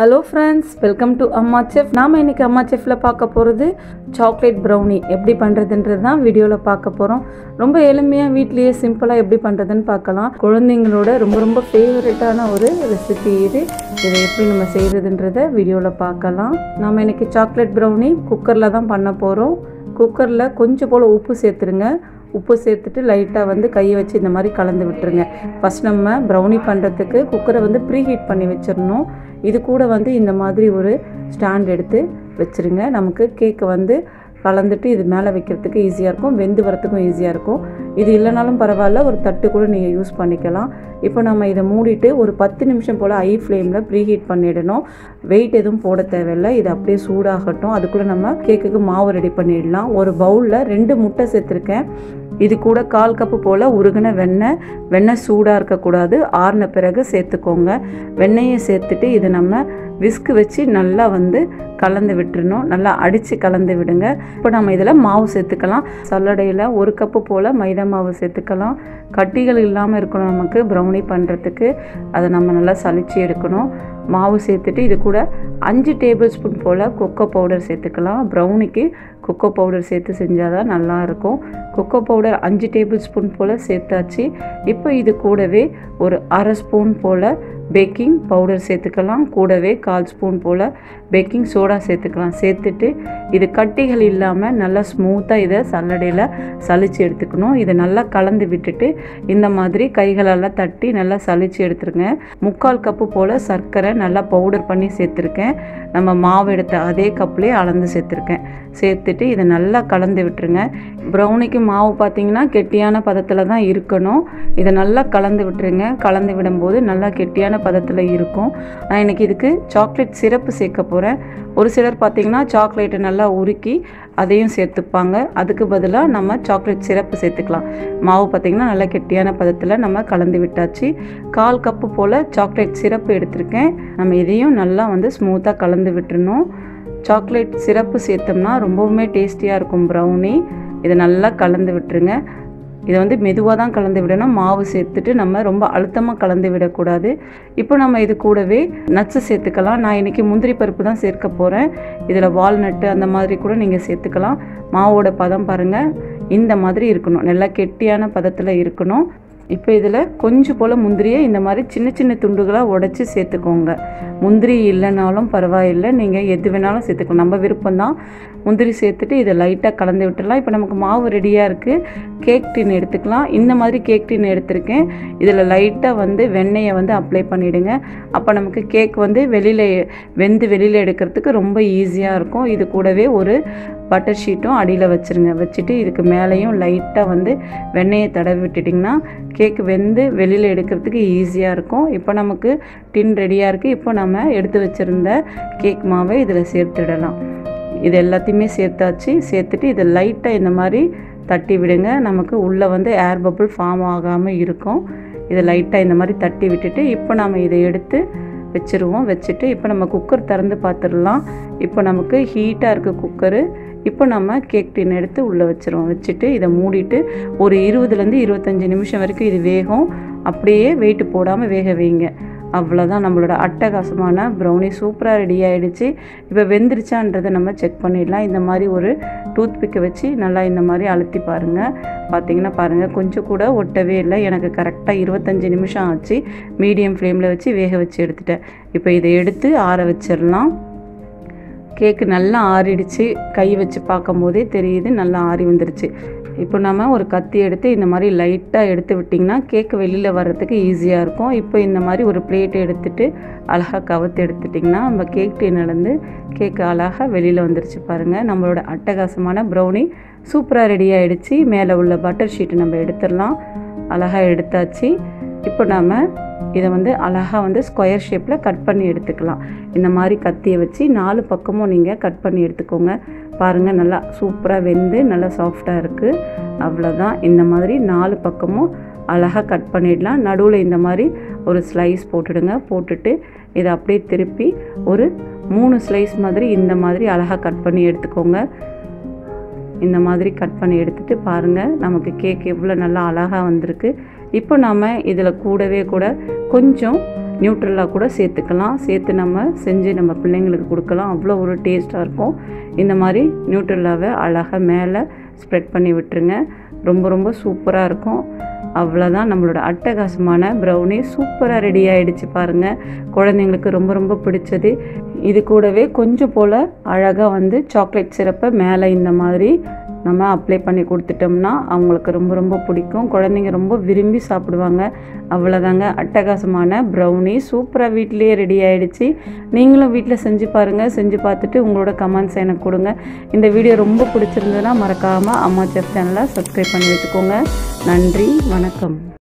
Hello friends welcome to Amma chef நாம் இன்றைக்கி அம்மா செஃப்பில் பார்க்க போகிறது சாக்லேட் ப்ரௌனி எப்படி பண்ணுறதுன்றது தான் வீடியோவில் பார்க்க போகிறோம் ரொம்ப எளிமையாக வீட்லேயே சிம்பிளாக எப்படி பண்ணுறதுன்னு பார்க்கலாம். குழந்தைங்களோட ரொம்ப ரொம்ப ஃபேவரட்டான ஒரு ரெசிபி இது. இதை எப்படி நம்ம செய்கிறதுன்றத வீடியோவில் பார்க்கலாம். நாம் இன்னைக்கு சாக்லேட் ப்ரௌனி குக்கரில் தான் பண்ண போகிறோம் குக்கரில் கொஞ்சம் போல் உப்பு சேர்த்துருங்க. உப்பு சேர்த்துட்டு லைட்டாக வந்து கையை வச்சு இந்த மாதிரி கலந்து விட்டுருங்க. ஃபஸ்ட் நம்ம ப்ரௌனி பண்ணுறதுக்கு குக்கரை வந்து ப்ரீ ஹீட் பண்ணி வச்சிடணும். இது கூட வந்து இந்த மாதிரி ஒரு ஸ்டாண்ட் எடுத்து வச்சுருங்க. நமக்கு கேக்கை வந்து கலந்துட்டு இது மேலே வைக்கிறதுக்கு ஈஸியாக இருக்கும் வெந்து வரத்துக்கும் ஈஸியாக இருக்கும். இது இல்லைனாலும் பரவாயில்ல ஒரு தட்டு கூட நீங்கள் யூஸ் பண்ணிக்கலாம். இப்போ நம்ம இதை மூடிட்டு ஒரு பத்து நிமிஷம் போல் ஐ ஃப்ளேமில் ப்ரீ ஹீட் பண்ணிடணும். வெயிட் எதுவும் போட தேவையில்லை இது அப்படியே சூடாகட்டும். அதுக்குள்ளே நம்ம கேக்குக்கு மாவு ரெடி பண்ணிடலாம். ஒரு பவுலில் ரெண்டு முட்டை சேர்த்துருக்கேன். இது கூட கால் கப்பு போல் உருகின வெண்ணெய். வெண்ணெய் சூடாக இருக்கக்கூடாது ஆறின பிறகு சேர்த்துக்கோங்க. வெண்ணெயை சேர்த்துட்டு இதை நம்ம விஸ்க்கு வச்சு நல்லா வந்து கலந்து விட்டுறணும். நல்லா அடித்து கலந்து விடுங்க. இப்போ நம்ம இதில் மாவு சேர்த்துக்கலாம். சல்லடையில் ஒரு கப்பு போல் மைதா மாவு சேர்த்துக்கலாம். கட்டிகள் இல்லாமல் இருக்கணும் நமக்கு ப்ரௌனி பண்ணுறதுக்கு அதை நம்ம நல்லா சளிச்சு எடுக்கணும். மாவு சேர்த்துட்டு இது கூட அஞ்சு டேபிள் ஸ்பூன் போல் கொக்கோ பவுடர் சேர்த்துக்கலாம். ப்ரௌனிக்கு கொக்கோ பவுடர் சேர்த்து செஞ்சால் தான் நல்லாயிருக்கும். கொக்கோ பவுடர் அஞ்சு டேபிள் ஸ்பூன் போல் சேர்த்தாச்சு. இப்போ இது கூடவே ஒரு அரை ஸ்பூன் போல் பேக்கிங் பவுடர் சேர்த்துக்கலாம். கூடவே கால் ஸ்பூன் போல் பேக்கிங் சோடா சேர்த்துக்கலாம். சேர்த்துட்டு இது கட்டிகள் இல்லாமல் நல்லா ஸ்மூத்தாக இதை சல்லடையில் சளிச்சு எடுத்துக்கணும். இதை நல்லா கலந்து விட்டுட்டு இந்த மாதிரி கைகளெல்லாம் தட்டி நல்லா சளிச்சு எடுத்துருங்க. முக்கால் கப்பு போல் சர்க்கரை நல்லா பவுடர் பண்ணி சேர்த்துருக்கேன். நம்ம மாவு எடுத்த அதே கப்லேயே அளந்து சேர்த்துருக்கேன். சேர்த்துட்டு இதை நல்லா கலந்து விட்டுருங்க. ப்ரௌனிக்கு மாவு பார்த்தீங்கன்னா கெட்டியான பதத்தில் தான் இருக்கணும். இதை நல்லா கலந்து விட்டுருங்க. கலந்து விடும்போது நல்லா கெட்டியான பதத்தில் இருக்கும். நான் இன்றைக்கி இதுக்கு சாக்லேட் சிரப்பு சேர்க்க போகிறேன் ஒரு சிலர் பார்த்திங்கன்னா சாக்லேட்டை நல்லா உருக்கி அதையும் சேர்த்துப்பாங்க. அதுக்கு பதிலாக நம்ம சாக்லேட் சிரப்பு சேர்த்துக்கலாம். மாவு பார்த்திங்கன்னா நல்லா கெட்டியான பதத்தில் நம்ம கலந்து விட்டாச்சு. கால் கப்பு போல் சாக்லேட் சிரப்பு எடுத்திருக்கேன். நம்ம இதையும் நல்லா வந்து ஸ்மூத்தாக கலந்து விட்டுருணும் சாக்லேட் சிரப்பு சேர்த்தோம்னா ரொம்பவுமே டேஸ்டியாக இருக்கும் ப்ரௌனி இதை நல்லா கலந்து விட்டுருங்க. இதை வந்து மெதுவாக தான் கலந்து விடணும். மாவு சேர்த்துட்டு நம்ம ரொம்ப அழுத்தமாக கலந்து விடக்கூடாது. இப்போ நம்ம இது கூடவே நச்சு சேர்த்துக்கலாம். நான் இன்றைக்கி முந்திரி பருப்பு தான் சேர்க்க போகிறேன் இதில் வால்நட்டு அந்த மாதிரி கூட நீங்கள் சேர்த்துக்கலாம். மாவோட பதம் பாருங்கள் இந்த மாதிரி இருக்கணும். நல்லா கெட்டியான பதத்தில் இருக்கணும். இப்போ இதில் கொஞ்சம் போல் முந்திரியை இந்த மாதிரி சின்ன சின்ன துண்டுகளாக உடச்சி சேர்த்துக்கோங்க. முந்திரி இல்லைனாலும் பரவாயில்லை. நீங்கள் எது வேணாலும் சேர்த்துக்கணும் நம்ம விருப்பம்தான். முந்திரி சேர்த்துட்டு இதை லைட்டாக கலந்து விட்டுடலாம். இப்போ நமக்கு மாவு ரெடியாக இருக்குது கேக் டின் எடுத்துக்கலாம். இந்த மாதிரி கேக் டின் எடுத்திருக்கேன். இதில் லைட்டாக வந்து வெண்ணெயை வந்து அப்ளை பண்ணிவிடுங்க அப்போ நமக்கு கேக் வந்து வெளியில் வெந்து வெளியில் எடுக்கிறதுக்கு ரொம்ப ஈஸியாக இருக்கும். இது கூடவே ஒரு பட்டர் ஷீட்டும் அடியில் வச்சுருங்க. வச்சுட்டு இதுக்கு மேலேயும் லைட்டாக வந்து வெண்ணெயை தடவி விட்டுட்டிங்கன்னா கேக் வெந்து வெளியில் எடுக்கிறதுக்கு ஈஸியாக இருக்கும். இப்போ நமக்கு டின் ரெடியாக இருக்குது இப்போ நம்ம எடுத்து வச்சுருந்த கேக் மாவை இதில் சேர்த்துடலாம். இது எல்லாத்தையுமே சேர்த்தாச்சு. சேர்த்துட்டு இதை லைட்டாக இந்த மாதிரி தட்டி விடுங்க. நமக்கு உள்ளே வந்து ஏர் பபுள் ஃபார்ம் ஆகாமல் இருக்கும். இதை லைட்டாக இந்த மாதிரி தட்டி விட்டுட்டு இப்போ நம்ம இதை எடுத்து வச்சுருவோம் வச்சுட்டு இப்போ நம்ம குக்கர் திறந்து பார்த்துடலாம். இப்போ நமக்கு ஹீட்டாக இருக்க குக்கரு இப்போ நம்ம கேக் டின் எடுத்து உள்ளே வச்சுருவோம். வச்சுட்டு இதை மூடிட்டு ஒரு இருபதுலேருந்து இருபத்தஞ்சி நிமிஷம் வரைக்கும் இது வேகும். அப்படியே வெயிட்டு போடாமல் வேக வைங்க. அவ்வளோதான் நம்மளோட அட்டகாசமான ப்ரௌனி சூப்பராக ரெடி ஆகிடுச்சு இப்போ வெந்துருச்சான்றதை நம்ம செக் பண்ணிடலாம். இந்த மாதிரி ஒரு டூத் பிக்கை வச்சு நல்லா இந்த மாதிரி அழுத்தி பாருங்கள் பார்த்தீங்கன்னா பாருங்கள் கொஞ்சம் கூட ஒட்டவே இல்லை. எனக்கு கரெக்டாக இருபத்தஞ்சி நிமிஷம் ஆச்சு. மீடியம் ஃப்ளேமில் வச்சு வேக வச்சு எடுத்துட்டேன். இப்போ இதை எடுத்து ஆற வச்சிடலாம். கேக்கு நல்லா ஆறிடுச்சு. கை வச்சு பார்க்கும் போதே தெரியுது நல்லா ஆறி வந்துருச்சு. இப்போ நம்ம ஒரு கத்தி எடுத்து இந்த மாதிரி லைட்டாக எடுத்து விட்டிங்கன்னா கேக்கு வெளியில் வர்றதுக்கு ஈஸியாக இருக்கும். இப்போ இந்த மாதிரி ஒரு பிளேட்டை எடுத்துகிட்டு அழகாக கவுத்து எடுத்துட்டிங்கன்னா நம்ம கேக் நடந்து கேக்கு அழகாக வெளியில் வந்துருச்சு பாருங்கள் நம்மளோட அட்டகாசமான ப்ரௌனி சூப்பராக ரெடி ஆகிடுச்சு மேலே உள்ள பட்டர் ஷீட்டை நம்ம எடுத்துடலாம். அழகாக எடுத்தாச்சு. இப்போ நாம் இதை வந்து அழகாக வந்து ஸ்கொயர் ஷேப்பில் கட் பண்ணி எடுத்துக்கலாம். இந்த மாதிரி கத்தியை வச்சு நாலு பக்கமும் நீங்கள் கட் பண்ணி எடுத்துக்கோங்க. பாருங்கள் நல்லா சூப்பராக வெந்து நல்லா சாஃப்டாக இருக்குது அவ்வளோதான் இந்த மாதிரி நாலு பக்கமும் அழகாக கட் பண்ணிடலாம். நடுவில் இந்த மாதிரி ஒரு ஸ்லைஸ் போட்டுடுங்க. போட்டுட்டு இதை அப்படியே திருப்பி ஒரு மூணு ஸ்லைஸ் மாதிரி இந்த மாதிரி அழகாக கட் பண்ணி எடுத்துக்கோங்க. இந்த மாதிரி கட் பண்ணி எடுத்துகிட்டு பாருங்கள் நமக்கு கேக் எவ்வளோ நல்லா அழகாக வந்திருக்கு. இப்போ நாம் இதில் கூடவே கூட கொஞ்சம் நியூட்ரலாக கூட சேர்த்துக்கலாம். சேர்த்து நம்ம செஞ்சு நம்ம பிள்ளைங்களுக்கு கொடுக்கலாம். அவ்வளோ ஒரு டேஸ்ட்டாக இருக்கும். இந்த மாதிரி நியூட்ரலாவை அழகாக மேலே ஸ்ப்ரெட் பண்ணி விட்டுருங்க. ரொம்ப ரொம்ப சூப்பராக இருக்கும். அவ்வளோதான் நம்மளோட அட்டகாசமான ப்ரௌனி சூப்பராக ரெடி ஆகிடுச்சு பாருங்கள் குழந்தைங்களுக்கு ரொம்ப ரொம்ப பிடிச்சது. இது கூடவே கொஞ்சம் போல் அழகாக வந்து சாக்லேட் சிரப்பை மேலே இந்த மாதிரி நம்ம அப்ளை பண்ணி கொடுத்துட்டோம்னா அவங்களுக்கு ரொம்ப ரொம்ப பிடிக்கும். குழந்தைங்க ரொம்ப விரும்பி சாப்பிடுவாங்க. அவ்வளோதாங்க அட்டகாசமான ப்ரௌனி சூப்பராக வீட்டிலேயே ரெடி ஆகிடுச்சு நீங்களும் வீட்டில் செஞ்சு பாருங்கள் செஞ்சு பார்த்துட்டு உங்களோட கமெண்ட்ஸ் எனக்கு கொடுங்க. இந்த வீடியோ ரொம்ப பிடிச்சிருந்ததுன்னா மறக்காமல் அம்மா செஃப் சேனலை சப்ஸ்கிரைப் பண்ணி வச்சுக்கோங்க. நன்றி. வணக்கம்.